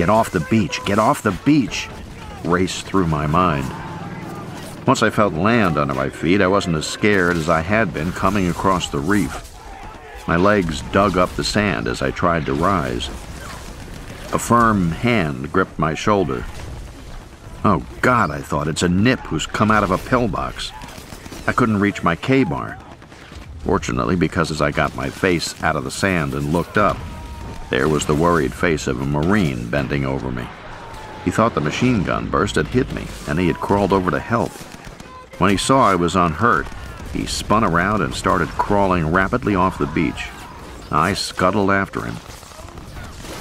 Get off the beach! Get off the beach! raced through my mind. Once I felt land under my feet, I wasn't as scared as I had been coming across the reef. My legs dug up the sand as I tried to rise. A firm hand gripped my shoulder. Oh, God, I thought, it's a nip who's come out of a pillbox. I couldn't reach my Ka-Bar. Fortunately, because as I got my face out of the sand and looked up, there was the worried face of a Marine bending over me. He thought the machine gun burst had hit me, and he had crawled over to help. When he saw I was unhurt, he spun around and started crawling rapidly off the beach. I scuttled after him.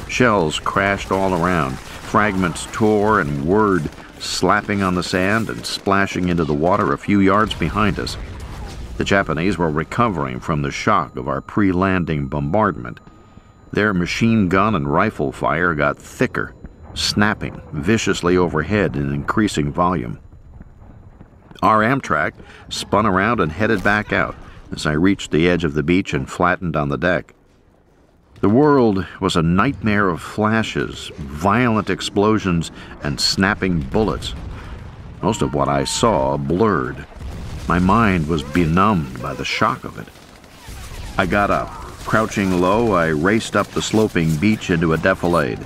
Shells crashed all around. Fragments tore and whirred, slapping on the sand and splashing into the water a few yards behind us. The Japanese were recovering from the shock of our pre landing bombardment. Their machine gun and rifle fire got thicker, snapping viciously overhead in increasing volume. Our amtrac spun around and headed back out as I reached the edge of the beach and flattened on the deck. The world was a nightmare of flashes, violent explosions, and snapping bullets. Most of what I saw blurred. My mind was benumbed by the shock of it. I got up. Crouching low, I raced up the sloping beach into a defilade.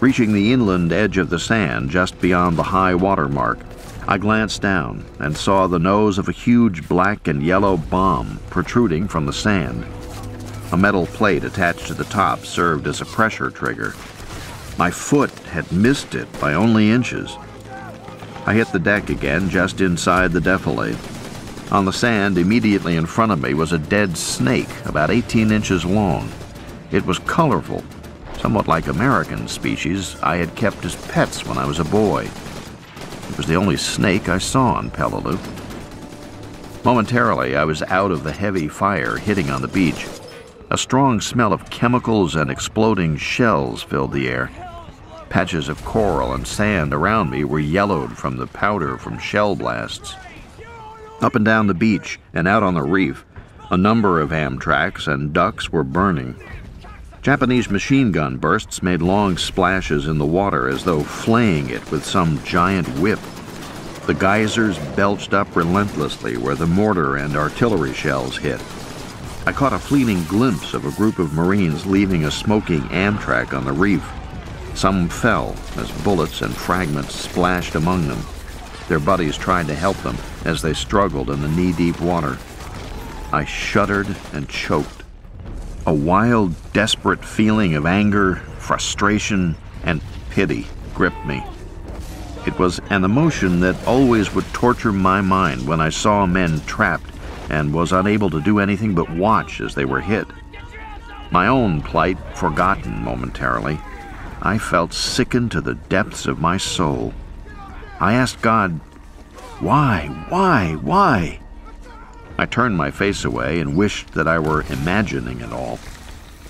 Reaching the inland edge of the sand just beyond the high water mark, I glanced down and saw the nose of a huge black and yellow bomb protruding from the sand. A metal plate attached to the top served as a pressure trigger. My foot had missed it by only inches. I hit the deck again just inside the defilade. On the sand immediately in front of me was a dead snake about 18 inches long. It was colorful, somewhat like American species I had kept as pets when I was a boy. It was the only snake I saw on Peleliu. Momentarily, I was out of the heavy fire hitting on the beach. A strong smell of chemicals and exploding shells filled the air. Patches of coral and sand around me were yellowed from the powder from shell blasts. Up and down the beach and out on the reef, a number of amtracs and DUKWs were burning. Japanese machine gun bursts made long splashes in the water as though flaying it with some giant whip. The geysers belched up relentlessly where the mortar and artillery shells hit. I caught a fleeting glimpse of a group of Marines leaving a smoking amtrac on the reef. Some fell as bullets and fragments splashed among them. Their buddies tried to help them as they struggled in the knee deep water. I shuddered and choked. A wild, desperate feeling of anger, frustration, and pity gripped me. It was an emotion that always would torture my mind when I saw men trapped and was unable to do anything but watch as they were hit. My own plight forgotten momentarily, I felt sickened to the depths of my soul. I asked God, Why, why, why? I turned my face away and wished that I were imagining it all.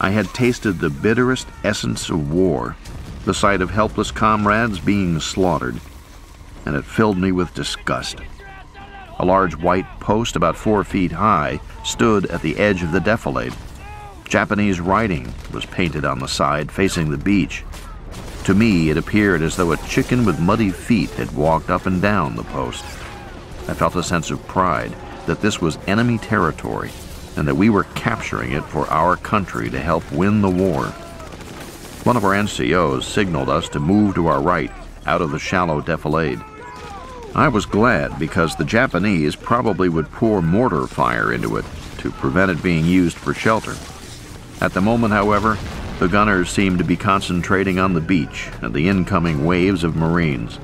I had tasted the bitterest essence of war, the sight of helpless comrades being slaughtered, and it filled me with disgust. A large white post about four feet high stood at the edge of the defilade. Japanese writing was painted on the side facing the beach. To me, it appeared as though a chicken with muddy feet had walked up and down the post. I felt a sense of pride that this was enemy territory and that we were capturing it for our country to help win the war. One of our NCOs signaled us to move to our right out of the shallow defilade. I was glad because the Japanese probably would pour mortar fire into it to prevent it being used for shelter. At the moment, however, the gunners seemed to be concentrating on the beach and the incoming waves of Marines.